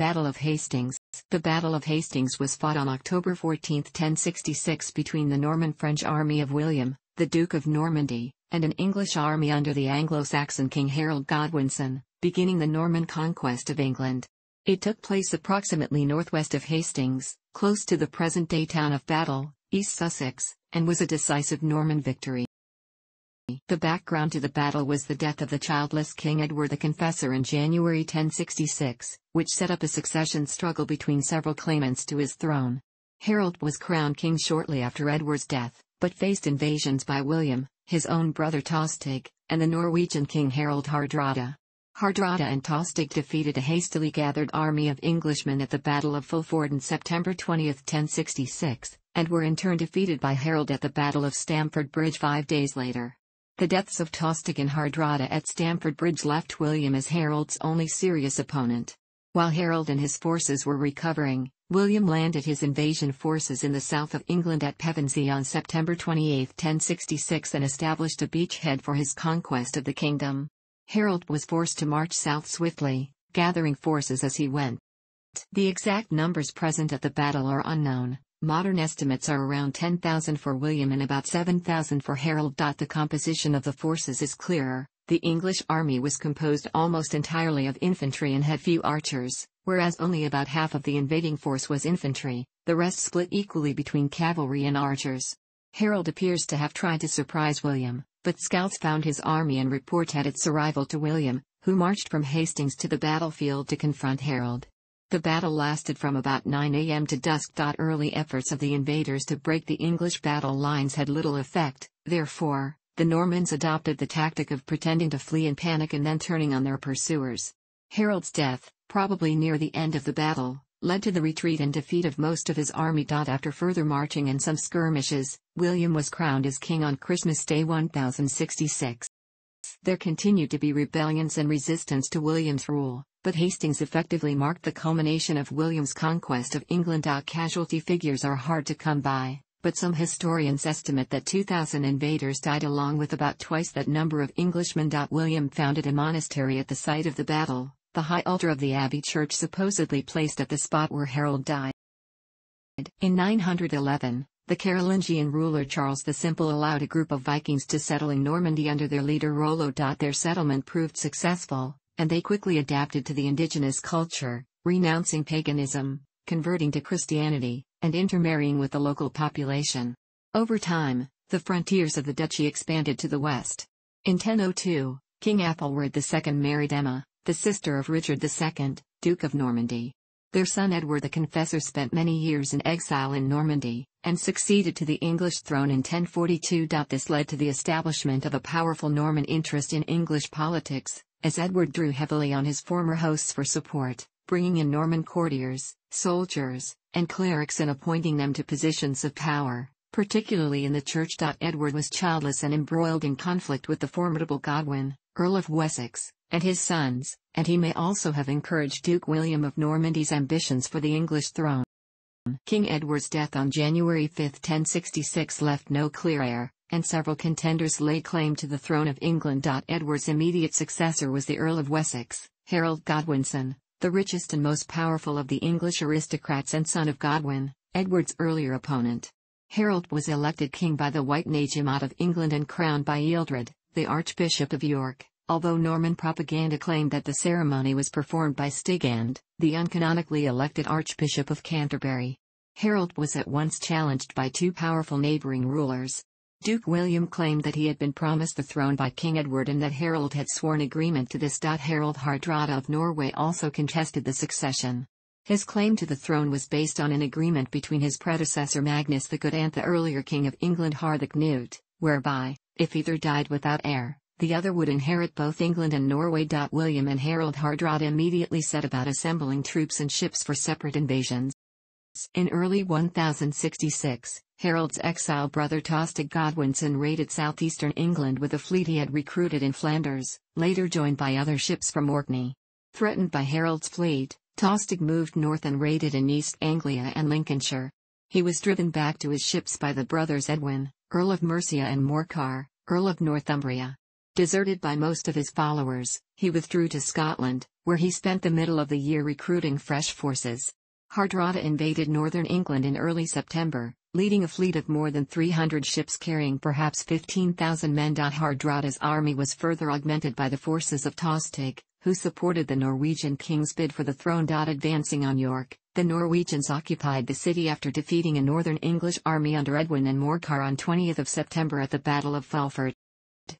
Battle of Hastings The Battle of Hastings was fought on October 14, 1066 between the Norman-French army of William, the Duke of Normandy, and an English army under the Anglo-Saxon King Harold Godwinson, beginning the Norman conquest of England. It took place approximately northwest of Hastings, close to the present-day town of Battle, East Sussex, and was a decisive Norman victory. The background to the battle was the death of the childless King Edward the Confessor in January 1066, which set up a succession struggle between several claimants to his throne. Harold was crowned king shortly after Edward's death, but faced invasions by William, his own brother Tostig, and the Norwegian king Harald Hardrada. Hardrada and Tostig defeated a hastily gathered army of Englishmen at the Battle of Fulford in September 20, 1066, and were in turn defeated by Harold at the Battle of Stamford Bridge five days later. The deaths of Tostig and Hardrada at Stamford Bridge left William as Harold's only serious opponent. While Harold and his forces were recovering, William landed his invasion forces in the south of England at Pevensey on September 28, 1066 and established a beachhead for his conquest of the kingdom. Harold was forced to march south swiftly, gathering forces as he went. The exact numbers present at the battle are unknown, Modern estimates are around 10,000 for William and about 7,000 for Harold. The composition of the forces is clearer. The English army was composed almost entirely of infantry and had few archers, whereas only about half of the invading force was infantry, the rest split equally between cavalry and archers. Harold appears to have tried to surprise William, but scouts found his army and report had its arrival to William, who marched from Hastings to the battlefield to confront Harold. The battle lasted from about 9 a.m. to dusk. Early efforts of the invaders to break the English battle lines had little effect, therefore, the Normans adopted the tactic of pretending to flee in panic and then turning on their pursuers. Harold's death, probably near the end of the battle, led to the retreat and defeat of most of his army. After further marching and some skirmishes, William was crowned as king on Christmas Day 1066. There continued to be rebellions and resistance to William's rule, but Hastings effectively marked the culmination of William's conquest of England. Casualty figures are hard to come by, but some historians estimate that 2,000 invaders died along with about twice that number of Englishmen. William founded a monastery at the site of the battle, the high altar of the Abbey Church supposedly placed at the spot where Harold died. In 911, the Carolingian ruler Charles the Simple allowed a group of Vikings to settle in Normandy under their leader Rollo. Their settlement proved successful, and they quickly adapted to the indigenous culture, renouncing paganism, converting to Christianity, and intermarrying with the local population. Over time, the frontiers of the duchy expanded to the west. In 1002, King Ethelred II married Emma, the sister of Richard II, Duke of Normandy. Their son Edward the Confessor spent many years in exile in Normandy, and succeeded to the English throne in 1042. This led to the establishment of a powerful Norman interest in English politics, as Edward drew heavily on his former hosts for support, bringing in Norman courtiers, soldiers, and clerics and appointing them to positions of power, particularly in the church. Edward was childless and embroiled in conflict with the formidable Godwin, Earl of Wessex, and his sons, and he may also have encouraged Duke William of Normandy's ambitions for the English throne. King Edward's death on January 5, 1066 left no clear heir, and several contenders laid claim to the throne of England. Edward's immediate successor was the Earl of Wessex, Harold Godwinson, the richest and most powerful of the English aristocrats and son of Godwin, Edward's earlier opponent. Harold was elected king by the Witenagemot of England and crowned by Ealdred, the Archbishop of York, although Norman propaganda claimed that the ceremony was performed by Stigand, the uncanonically elected Archbishop of Canterbury. Harold was at once challenged by two powerful neighboring rulers, Duke William claimed that he had been promised the throne by King Edward and that Harold had sworn agreement to this. Harold Hardrada of Norway also contested the succession. His claim to the throne was based on an agreement between his predecessor Magnus the Good and the earlier King of England Harthacnut, whereby, if either died without heir, the other would inherit both England and Norway. William and Harold Hardrada immediately set about assembling troops and ships for separate invasions. In early 1066, Harold's exiled brother Tostig Godwinson raided southeastern England with a fleet he had recruited in Flanders, later joined by other ships from Orkney. Threatened by Harold's fleet, Tostig moved north and raided in East Anglia and Lincolnshire. He was driven back to his ships by the brothers Edwin, Earl of Mercia and Morcar, Earl of Northumbria. Deserted by most of his followers, he withdrew to Scotland, where he spent the middle of the year recruiting fresh forces. Hardrada invaded northern England in early September, leading a fleet of more than 300 ships carrying perhaps 15,000 men. Hardrada's army was further augmented by the forces of Tostig, who supported the Norwegian king's bid for the throne. Advancing on York, the Norwegians occupied the city after defeating a northern English army under Edwin and Morcar on 20 September at the Battle of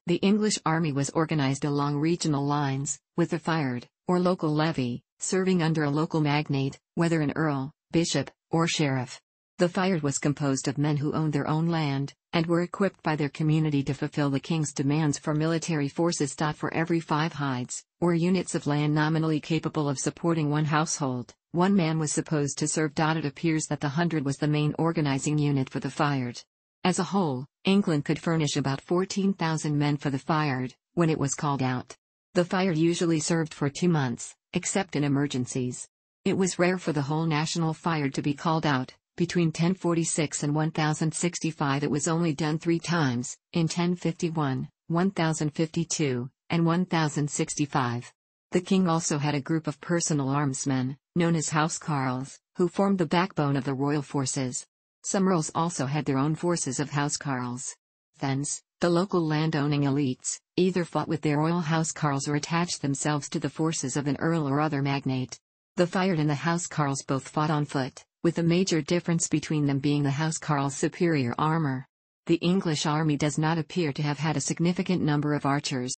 The English army was organized along regional lines, with a fyrd, or local levy, serving under a local magnate, whether an earl, bishop, or sheriff. The fyrd was composed of men who owned their own land, and were equipped by their community to fulfill the king's demands for military forces. For every five hides, or units of land nominally capable of supporting one household, one man was supposed to serve. It appears that the hundred was the main organizing unit for the fyrd. As a whole, England could furnish about 14,000 men for the fyrd, when it was called out. The fyrd usually served for two months, except in emergencies. It was rare for the whole national fyrd to be called out. Between 1046 and 1065 it was only done three times, in 1051, 1052, and 1065. The king also had a group of personal armsmen, known as housecarls, who formed the backbone of the royal forces. Some earls also had their own forces of housecarls. Thence, the local landowning elites, either fought with their royal housecarls or attached themselves to the forces of an earl or other magnate. The fyrd and the housecarls both fought on foot, with a major difference between them being the housecarls' superior armor. The English army does not appear to have had a significant number of archers.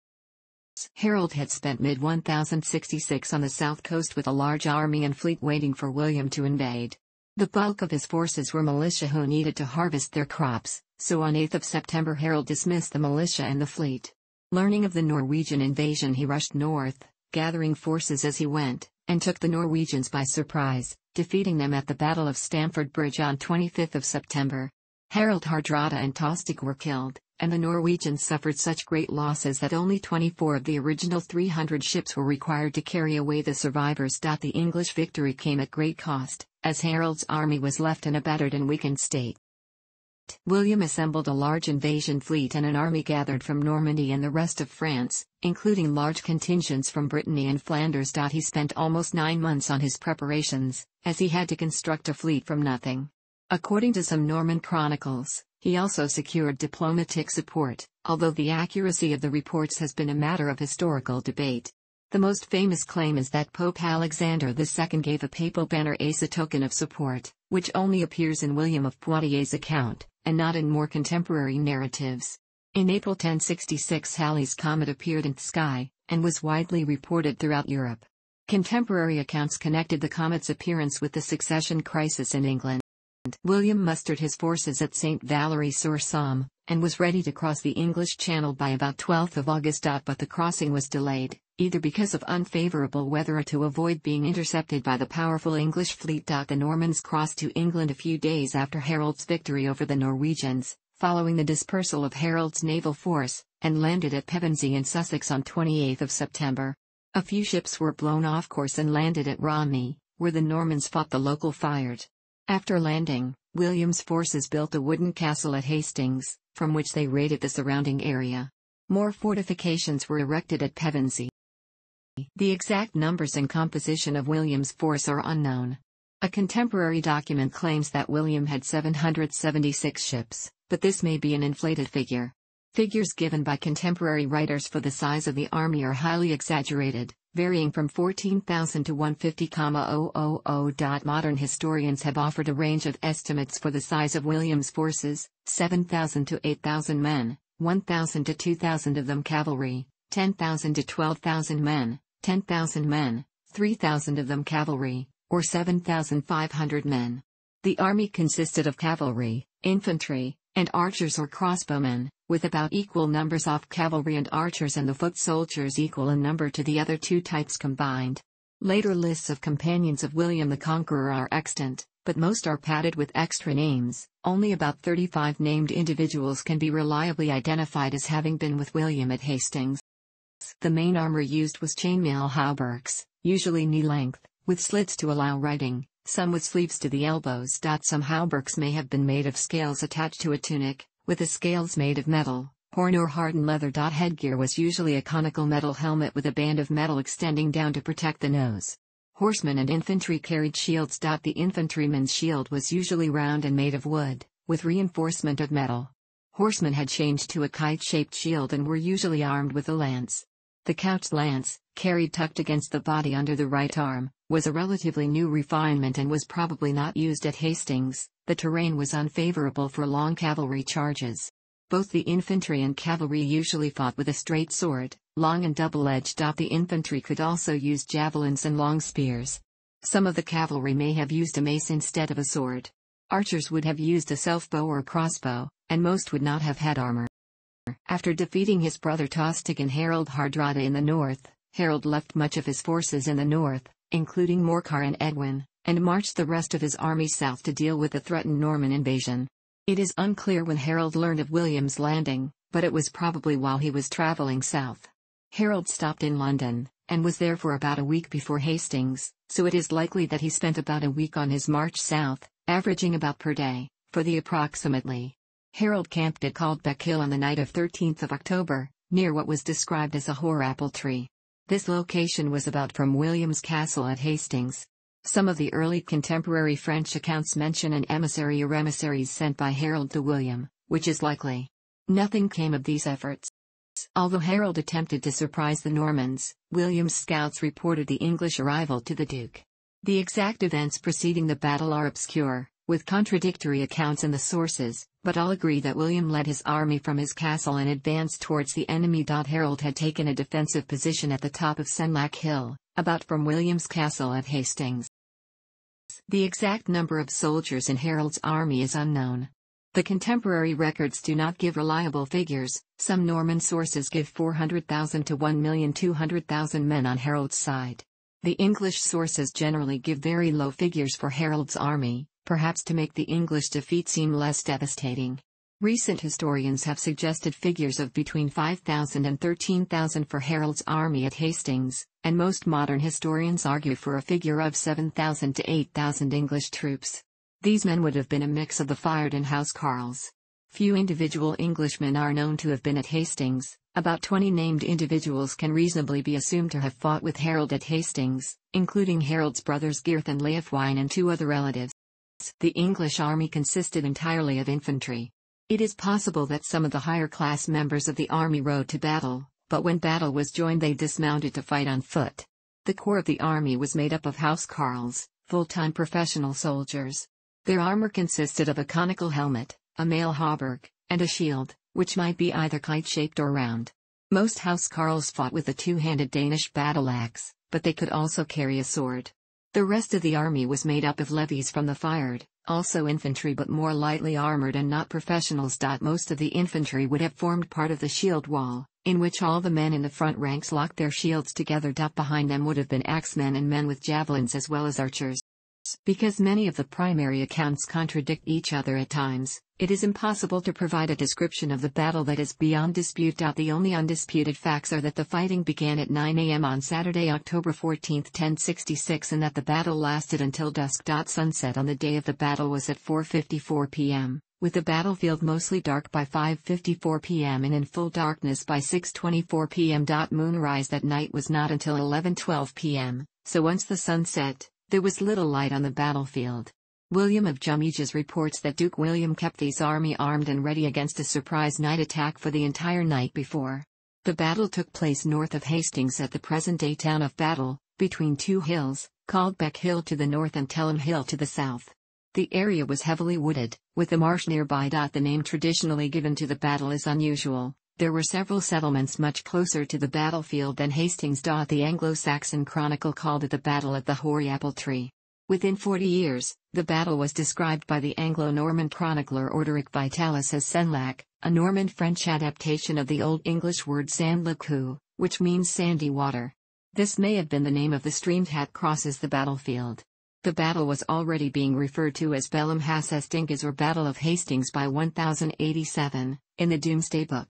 Harold had spent mid-1066 on the south coast with a large army and fleet waiting for William to invade. The bulk of his forces were militia who needed to harvest their crops, so on 8 September Harold dismissed the militia and the fleet. Learning of the Norwegian invasion he rushed north, gathering forces as he went, and took the Norwegians by surprise, defeating them at the Battle of Stamford Bridge on 25 September. Harold Hardrada and Tostig were killed, and the Norwegians suffered such great losses that only 24 of the original 300 ships were required to carry away the survivors. The English victory came at great cost, as Harold's army was left in a battered and weakened state. William assembled a large invasion fleet and an army gathered from Normandy and the rest of France, including large contingents from Brittany and Flanders. He spent almost nine months on his preparations, as he had to construct a fleet from nothing. According to some Norman chronicles, he also secured diplomatic support, although the accuracy of the reports has been a matter of historical debate. The most famous claim is that Pope Alexander II gave a papal banner as a token of support, which only appears in William of Poitiers' account, and not in more contemporary narratives. In April 1066 Halley's comet appeared in the sky, and was widely reported throughout Europe. Contemporary accounts connected the comet's appearance with the succession crisis in England. And William mustered his forces at St. Valery-sur-Somme, and was ready to cross the English Channel by about 12th of August. But the crossing was delayed, either because of unfavorable weather or to avoid being intercepted by the powerful English fleet. The Normans crossed to England a few days after Harold's victory over the Norwegians, following the dispersal of Harold's naval force, and landed at Pevensey in Sussex on 28 September. A few ships were blown off course and landed at Romney, where the Normans fought the local fyrd. After landing, William's forces built a wooden castle at Hastings, from which they raided the surrounding area. More fortifications were erected at Pevensey. The exact numbers and composition of William's force are unknown. A contemporary document claims that William had 776 ships, but this may be an inflated figure. Figures given by contemporary writers for the size of the army are highly exaggerated varying from 14,000 to 150,000. Modern historians have offered a range of estimates for the size of William's forces 7,000 to 8,000 men, 1,000 to 2,000 of them cavalry, 10,000 to 12,000 men, 10,000 men, 3,000 of them cavalry, or 7,500 men. The army consisted of cavalry, infantry, and archers or crossbowmen, with about equal numbers of cavalry and archers and the foot soldiers equal in number to the other two types combined. Later lists of companions of William the Conqueror are extant, but most are padded with extra names. Only about 35 named individuals can be reliably identified as having been with William at Hastings. The main armor used was chainmail hauberks, usually knee length, with slits to allow riding, some with sleeves to the elbows. Some hauberks may have been made of scales attached to a tunic, with the scales made of metal, Horn or hardened leather. Headgear was usually a conical metal helmet with a band of metal extending down to protect the nose. Horsemen and infantry carried shields. The infantryman's shield was usually round and made of wood, with reinforcement of metal. Horsemen had changed to a kite-shaped shield and were usually armed with a lance. The couch lance, carried tucked against the body under the right arm, was a relatively new refinement and was probably not used at Hastings. The terrain was unfavorable for long cavalry charges. Both the infantry and cavalry usually fought with a straight sword, long and double-edged. The infantry could also use javelins and long spears. Some of the cavalry may have used a mace instead of a sword. Archers would have used a self-bow or crossbow, and most would not have had armor. After defeating his brother Tostig and Harold Hardrada in the north, Harold left much of his forces in the north, including Morcar and Edwin, and marched the rest of his army south to deal with the threatened Norman invasion. It is unclear when Harold learned of William's landing, but it was probably while he was traveling south. Harold stopped in London, and was there for about a week before Hastings, so it is likely that he spent about a week on his march south, averaging about per day, for the approximately Harold camped at Caldbec Hill on the night of 13th of October, near what was described as a hoary apple tree. This location was about from William's castle at Hastings. Some of the early contemporary French accounts mention an emissary or emissaries sent by Harold to William, which is likely. Nothing came of these efforts. Although Harold attempted to surprise the Normans, William's scouts reported the English arrival to the Duke. The exact events preceding the battle are obscure, with contradictory accounts in the sources, but all agree that William led his army from his castle and advanced towards the enemy. Harold had taken a defensive position at the top of Senlac Hill, about from William's castle at Hastings. The exact number of soldiers in Harold's army is unknown. The contemporary records do not give reliable figures, some Norman sources give 400,000 to 1,200,000 men on Harold's side. The English sources generally give very low figures for Harold's army, perhaps to make the English defeat seem less devastating. Recent historians have suggested figures of between 5,000 and 13,000 for Harold's army at Hastings, and most modern historians argue for a figure of 7,000 to 8,000 English troops. These men would have been a mix of the Fyrd and Housecarls. Few individual Englishmen are known to have been at Hastings, about 20 named individuals can reasonably be assumed to have fought with Harold at Hastings, including Harold's brothers Gyrth and Leofwine and two other relatives the English army consisted entirely of infantry. It is possible that some of the higher class members of the army rode to battle, but when battle was joined they dismounted to fight on foot. The core of the army was made up of housecarls, full-time professional soldiers. Their armor consisted of a conical helmet, a mail hauberk, and a shield, which might be either kite-shaped or round. Most housecarls fought with a two-handed Danish battle axe, but they could also carry a sword. The rest of the army was made up of levies from the Fyrd, also infantry but more lightly armored and not professionals. Most of the infantry would have formed part of the shield wall, in which all the men in the front ranks locked their shields together. Behind them would have been axemen and men with javelins as well as archers. Because many of the primary accounts contradict each other at times, it is impossible to provide a description of the battle that is beyond dispute. The only undisputed facts are that the fighting began at 9 a.m. on Saturday, October 14, 1066 and that the battle lasted until dusk. Sunset on the day of the battle was at 4.54 p.m., with the battlefield mostly dark by 5.54 p.m. and in full darkness by 6.24 p.m. Moonrise that night was not until 11.12 p.m., so once the sun set, there was little light on the battlefield. William of Jumièges reports that Duke William kept his army armed and ready against a surprise night attack for the entire night before. The battle took place north of Hastings at the present-day town of Battle, between two hills, called Beck Hill to the north and Telham Hill to the south. The area was heavily wooded, with a marsh nearby. The name traditionally given to the battle is unusual, there were several settlements much closer to the battlefield than Hastings. The Anglo-Saxon chronicle called it the Battle at the Hoary Apple Tree. Within 40 years, the battle was described by the Anglo-Norman chronicler Orderic Vitalis as Senlac, a Norman-French adaptation of the Old English word Sandlacu, which means sandy water. This may have been the name of the stream that crosses the battlefield. The battle was already being referred to as Bellum Hastings or Battle of Hastings by 1087, in the Domesday Book.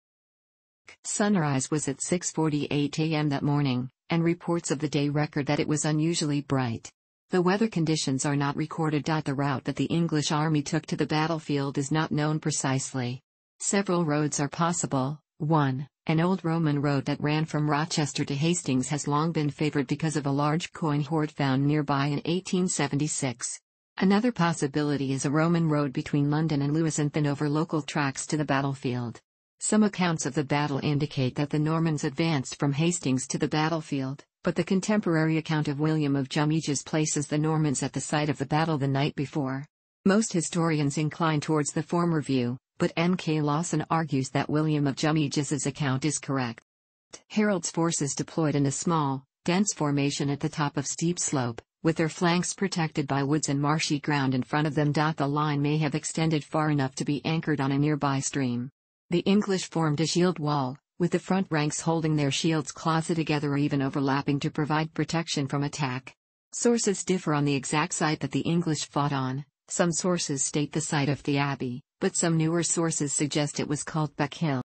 Sunrise was at 6:48 a.m. that morning, and reports of the day record that it was unusually bright. The weather conditions are not recorded. The route that the English army took to the battlefield is not known precisely. Several roads are possible, 1. An old Roman road that ran from Rochester to Hastings has long been favored because of a large coin hoard found nearby in 1876. Another possibility is a Roman road between London and Lewes and then over local tracks to the battlefield. Some accounts of the battle indicate that the Normans advanced from Hastings to the battlefield, but the contemporary account of William of Jumièges places the Normans at the site of the battle the night before. Most historians incline towards the former view, but M. K. Lawson argues that William of Jumièges' account is correct. Harold's forces deployed in a small, dense formation at the top of steep slope, with their flanks protected by woods and marshy ground in front of them. The line may have extended far enough to be anchored on a nearby stream. The English formed a shield wall, with the front ranks holding their shields closer together or even overlapping to provide protection from attack. Sources differ on the exact site that the English fought on, some sources state the site of the abbey, but some newer sources suggest it was called Beck Hill.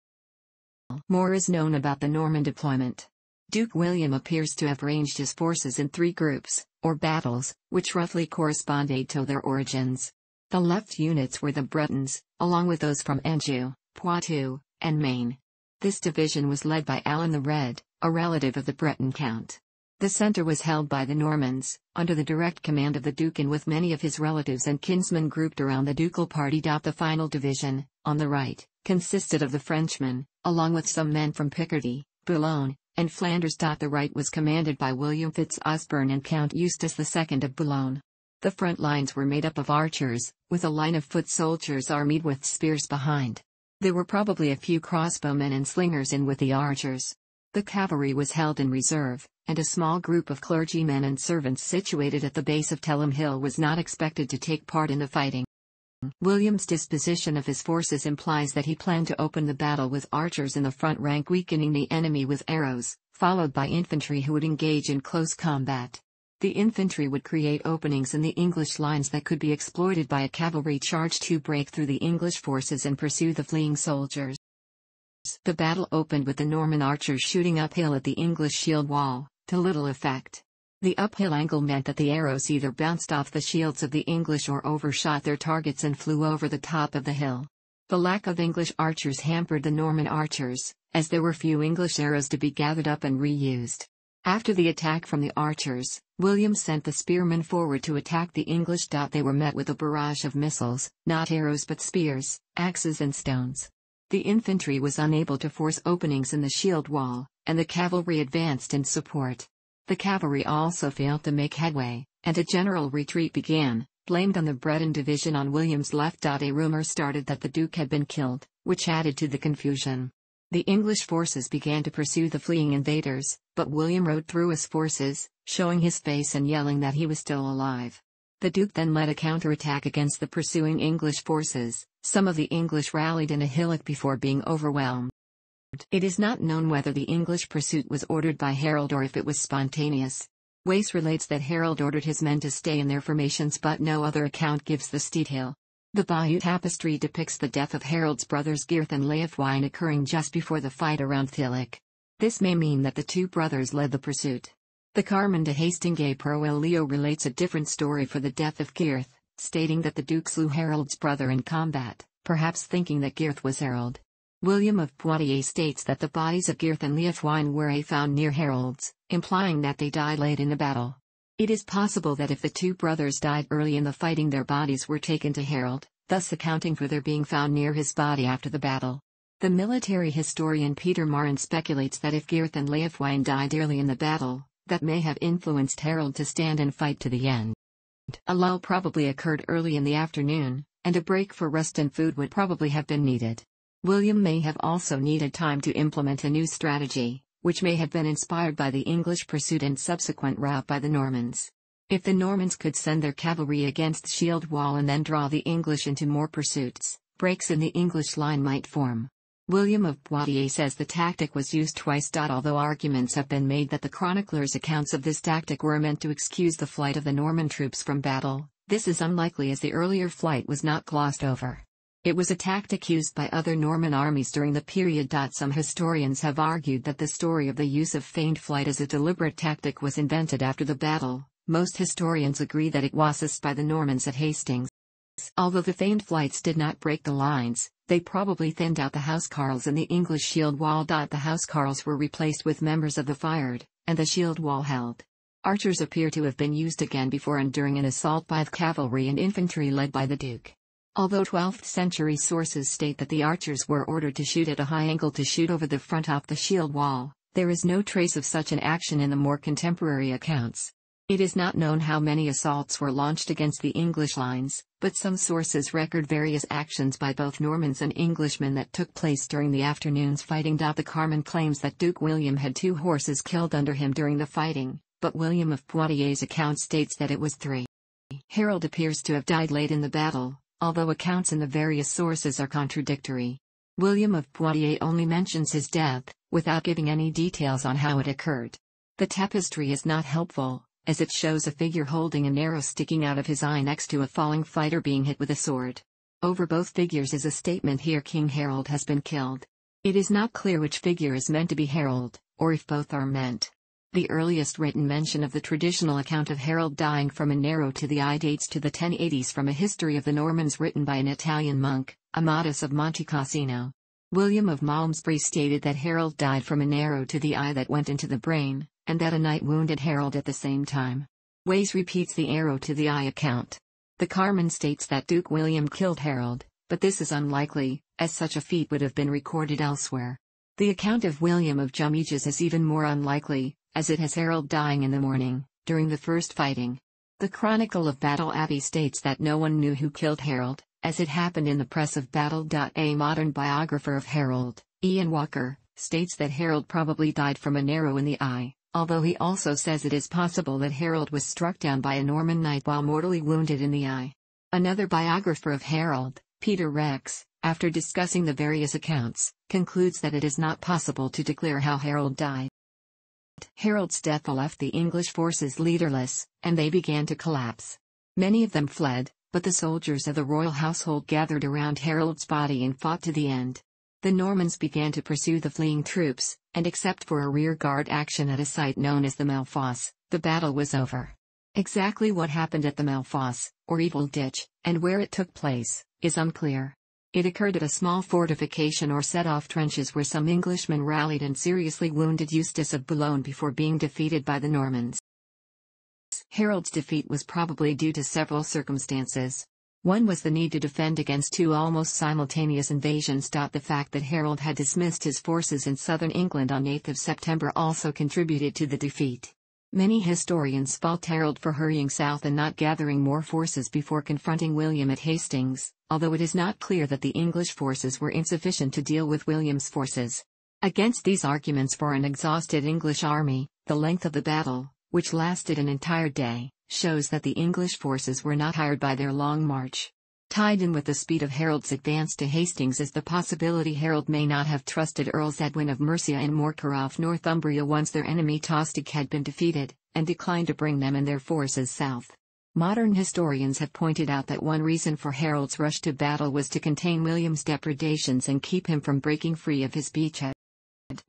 More is known about the Norman deployment. Duke William appears to have ranged his forces in three groups, or battles, which roughly corresponded to their origins. The left units were the Bretons, along with those from Anjou, Poitou, and Maine. This division was led by Alan the Red, a relative of the Breton count. The center was held by the Normans, under the direct command of the Duke and with many of his relatives and kinsmen grouped around the ducal party. The final division, on the right, consisted of the Frenchmen, along with some men from Picardy, Boulogne, and Flanders. The right was commanded by William Fitz-Osbern and Count Eustace II of Boulogne. The front lines were made up of archers, with a line of foot soldiers armed with spears behind. There were probably a few crossbowmen and slingers in with the archers. The cavalry was held in reserve, and a small group of clergymen and servants situated at the base of Telham Hill was not expected to take part in the fighting. William's disposition of his forces implies that he planned to open the battle with archers in the front rank weakening the enemy with arrows, followed by infantry who would engage in close combat. The infantry would create openings in the English lines that could be exploited by a cavalry charge to break through the English forces and pursue the fleeing soldiers. The battle opened with the Norman archers shooting uphill at the English shield wall, to little effect. The uphill angle meant that the arrows either bounced off the shields of the English or overshot their targets and flew over the top of the hill. The lack of English archers hampered the Norman archers, as there were few English arrows to be gathered up and reused. After the attack from the archers, William sent the spearmen forward to attack the English. They were met with a barrage of missiles, not arrows but spears, axes and stones. The infantry was unable to force openings in the shield wall, and the cavalry advanced in support. The cavalry also failed to make headway, and a general retreat began, blamed on the Breton division on William's left. A rumor started that the Duke had been killed, which added to the confusion. The English forces began to pursue the fleeing invaders, but William rode through his forces, showing his face and yelling that he was still alive. The Duke then led a counterattack against the pursuing English forces, some of the English rallied in a hillock before being overwhelmed. It is not known whether the English pursuit was ordered by Harold or if it was spontaneous. Wace relates that Harold ordered his men to stay in their formations but no other account gives this detail. The Bayeux tapestry depicts the death of Harold's brothers Gyrth and Leofwine occurring just before the fight around Thillock. This may mean that the two brothers led the pursuit. The Carmen de Hastingae Proelio relates a different story for the death of Gyrth, stating that the Duke slew Harold's brother in combat, perhaps thinking that Gyrth was Harold. William of Poitiers states that the bodies of Gyrth and Leofwine were found near Harold's, implying that they died late in the battle. It is possible that if the two brothers died early in the fighting their bodies were taken to Harold, thus accounting for their being found near his body after the battle. The military historian Peter Marren speculates that if Gyrth and Leofwine died early in the battle, that may have influenced Harold to stand and fight to the end. A lull probably occurred early in the afternoon, and a break for rest and food would probably have been needed. William may have also needed time to implement a new strategy, which may have been inspired by the English pursuit and subsequent rout by the Normans. If the Normans could send their cavalry against the Shield Wall and then draw the English into more pursuits, breaks in the English line might form. William of Poitiers says the tactic was used twice. Although arguments have been made that the chroniclers' accounts of this tactic were meant to excuse the flight of the Norman troops from battle, this is unlikely as the earlier flight was not glossed over. It was a tactic used by other Norman armies during the period. Some historians have argued that the story of the use of feigned flight as a deliberate tactic was invented after the battle. Most historians agree that it was used by the Normans at Hastings. Although the feigned flights did not break the lines, they probably thinned out the housecarls in the English shield wall. The housecarls were replaced with members of the fyrd, and the shield wall held. Archers appear to have been used again before and during an assault by the cavalry and infantry led by the Duke. Although 12th century sources state that the archers were ordered to shoot at a high angle to shoot over the front of the shield wall, there is no trace of such an action in the more contemporary accounts. It is not known how many assaults were launched against the English lines, but some sources record various actions by both Normans and Englishmen that took place during the afternoon's fighting. The Carmen claims that Duke William had two horses killed under him during the fighting, but William of Poitiers' account states that it was three. Harold appears to have died late in the battle, although accounts in the various sources are contradictory. William of Poitiers only mentions his death, without giving any details on how it occurred. The tapestry is not helpful, as it shows a figure holding an arrow sticking out of his eye next to a falling fighter being hit with a sword. Over both figures is a statement here King Harold has been killed. It is not clear which figure is meant to be Harold, or if both are meant. The earliest written mention of the traditional account of Harold dying from an arrow to the eye dates to the 1080s from a history of the Normans written by an Italian monk, Amatus of Monte Cassino. William of Malmesbury stated that Harold died from an arrow to the eye that went into the brain, and that a knight wounded Harold at the same time. Wace repeats the arrow to the eye account. The Carmen states that Duke William killed Harold, but this is unlikely, as such a feat would have been recorded elsewhere. The account of William of Jumièges is even more unlikely, as it has Harold dying in the morning, during the first fighting. The Chronicle of Battle Abbey states that no one knew who killed Harold, as it happened in the press of battle. A modern biographer of Harold, Ian Walker, states that Harold probably died from an arrow in the eye although he also says it is possible that Harold was struck down by a Norman knight while mortally wounded in the eye. Another biographer of Harold, Peter Rex, after discussing the various accounts, concludes that it is not possible to declare how Harold died. Harold's death left the English forces leaderless, and they began to collapse. Many of them fled, but the soldiers of the royal household gathered around Harold's body and fought to the end. The Normans began to pursue the fleeing troops, and except for a rearguard action at a site known as the Malfosse, the battle was over. Exactly what happened at the Malfosse, or Evil Ditch, and where it took place, is unclear. It occurred at a small fortification or set-off trenches where some Englishmen rallied and seriously wounded Eustace of Boulogne before being defeated by the Normans. Harold's defeat was probably due to several circumstances. One was the need to defend against two almost simultaneous invasions. The fact that Harold had dismissed his forces in southern England on 8 September also contributed to the defeat. Many historians fault Harold for hurrying south and not gathering more forces before confronting William at Hastings, although it is not clear that the English forces were insufficient to deal with William's forces. Against these arguments for an exhausted English army, the length of the battle, which lasted an entire day, shows that the English forces were not tired by their long march. Tied in with the speed of Harold's advance to Hastings is the possibility Harold may not have trusted Earls Edwin of Mercia and Morcar of Northumbria once their enemy Tostig had been defeated, and declined to bring them and their forces south. Modern historians have pointed out that one reason for Harold's rush to battle was to contain William's depredations and keep him from breaking free of his beachhead.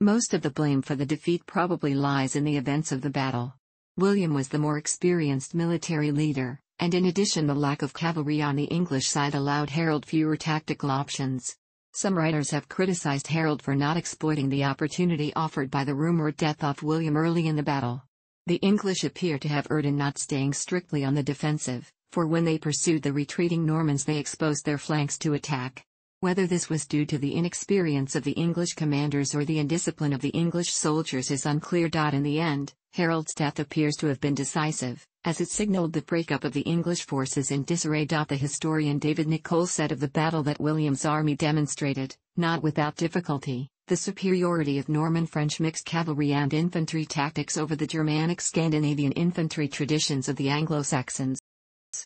Most of the blame for the defeat probably lies in the events of the battle. William was the more experienced military leader, and in addition the lack of cavalry on the English side allowed Harold fewer tactical options. Some writers have criticized Harold for not exploiting the opportunity offered by the rumored death of William early in the battle. The English appear to have erred in not staying strictly on the defensive, for when they pursued the retreating Normans they exposed their flanks to attack. Whether this was due to the inexperience of the English commanders or the indiscipline of the English soldiers is unclear. In the end, Harold's death appears to have been decisive, as it signaled the breakup of the English forces in disarray. The historian David Nicolle said of the battle that William's army demonstrated, not without difficulty, the superiority of Norman French mixed cavalry and infantry tactics over the Germanic Scandinavian infantry traditions of the Anglo-Saxons.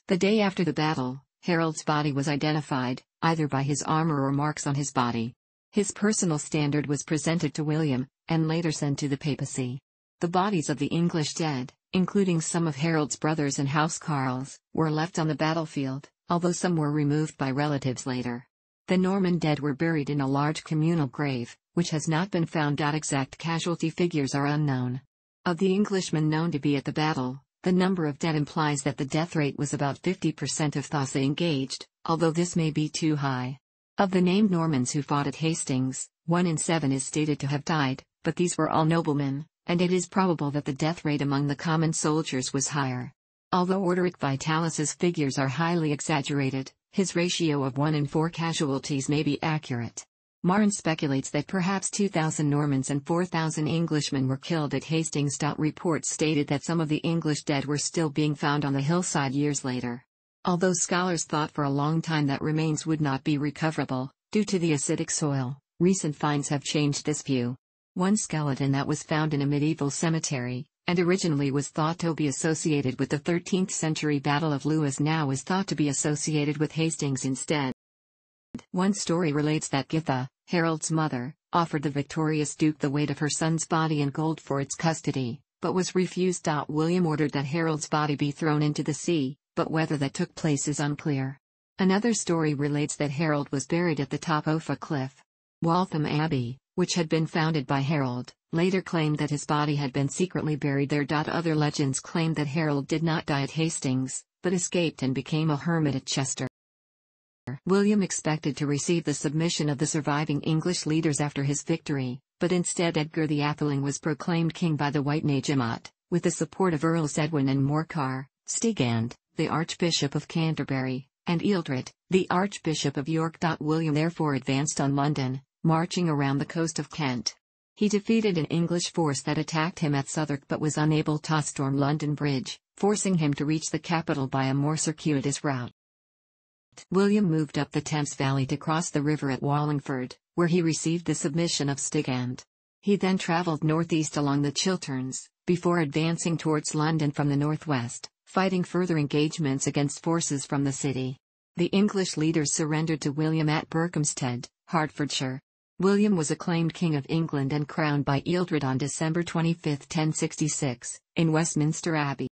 The day after the battle, Harold's body was identified, either by his armor or marks on his body. His personal standard was presented to William, and later sent to the papacy. The bodies of the English dead, including some of Harold's brothers and housecarls, were left on the battlefield, although some were removed by relatives later. The Norman dead were buried in a large communal grave, which has not been found. Exact casualty figures are unknown. Of the Englishmen known to be at the battle, the number of dead implies that the death rate was about 50% of those engaged, although this may be too high. Of the named Normans who fought at Hastings, one in seven is stated to have died, but these were all noblemen, and it is probable that the death rate among the common soldiers was higher. Although Orderic Vitalis's figures are highly exaggerated, his ratio of 1 in 4 casualties may be accurate. Marren speculates that perhaps 2,000 Normans and 4,000 Englishmen were killed at Hastings. Reports stated that some of the English dead were still being found on the hillside years later. Although scholars thought for a long time that remains would not be recoverable, due to the acidic soil, recent finds have changed this view. One skeleton that was found in a medieval cemetery, and originally was thought to be associated with the 13th century Battle of Lewes now is thought to be associated with Hastings instead. One story relates that Githa, Harold's mother, offered the victorious duke the weight of her son's body in gold for its custody, but was refused. William ordered that Harold's body be thrown into the sea, but whether that took place is unclear. Another story relates that Harold was buried at the top of a cliff. Waltham Abbey, which had been founded by Harold, later claimed that his body had been secretly buried there. Other legends claim that Harold did not die at Hastings, but escaped and became a hermit at Chester. William expected to receive the submission of the surviving English leaders after his victory, but instead Edgar the Atheling was proclaimed king by the Witenagemot, with the support of Earls Edwin and Morcar, Stigand, the Archbishop of Canterbury, and Ealdred, the Archbishop of York. William therefore advanced on London, marching around the coast of Kent. He defeated an English force that attacked him at Southwark but was unable to storm London Bridge, forcing him to reach the capital by a more circuitous route. William moved up the Thames Valley to cross the river at Wallingford, where he received the submission of Stigand. He then travelled northeast along the Chilterns, before advancing towards London from the northwest fighting further engagements against forces from the city. The English leaders surrendered to William at Berkhamsted, Hertfordshire. William was acclaimed King of England and crowned by Ealdred on December 25, 1066, in Westminster Abbey.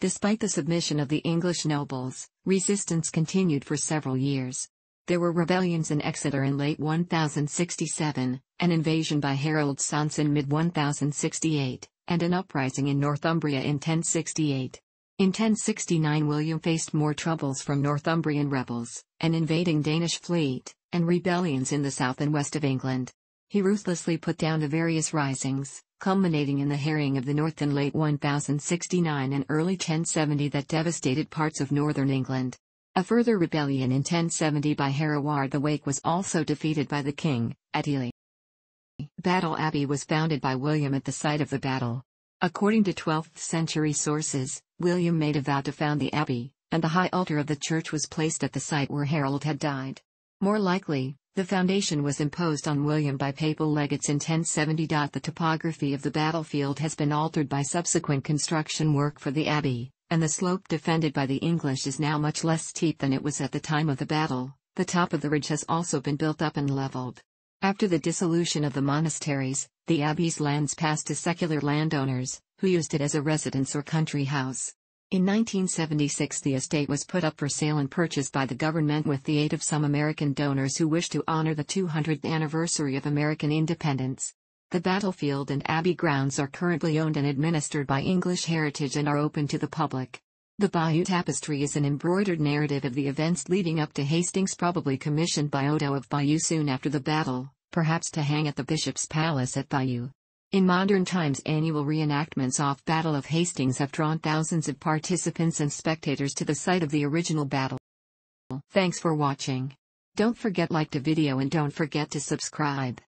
Despite the submission of the English nobles, resistance continued for several years. There were rebellions in Exeter in late 1067, an invasion by Harold sons in mid 1068, and an uprising in Northumbria in 1068. In 1069 William faced more troubles from Northumbrian rebels, an invading Danish fleet, and rebellions in the south and west of England. He ruthlessly put down the various risings, culminating in the harrying of the north in late 1069 and early 1070 that devastated parts of northern England. A further rebellion in 1070 by Hereward the Wake was also defeated by the king, at Ely. Battle Abbey was founded by William at the site of the battle. According to 12th century sources, William made a vow to found the abbey, and the high altar of the church was placed at the site where Harold had died. More likely, the foundation was imposed on William by papal legates in 1070. The topography of the battlefield has been altered by subsequent construction work for the abbey, and the slope defended by the English is now much less steep than it was at the time of the battle. The top of the ridge has also been built up and leveled. After the dissolution of the monasteries, the abbey's lands passed to secular landowners, who used it as a residence or country house. In 1976 the estate was put up for sale and purchased by the government with the aid of some American donors who wished to honor the 200th anniversary of American independence. The battlefield and abbey grounds are currently owned and administered by English Heritage and are open to the public. The Bayeux Tapestry is an embroidered narrative of the events leading up to Hastings probably commissioned by Odo of Bayeux soon after the battle, perhaps to hang at the bishop's palace at Bayeux. In modern times annual reenactments off Battle of Hastings have drawn thousands of participants and spectators to the site of the original battle. Thanks for watching. Don't forget like the video and don't forget to subscribe.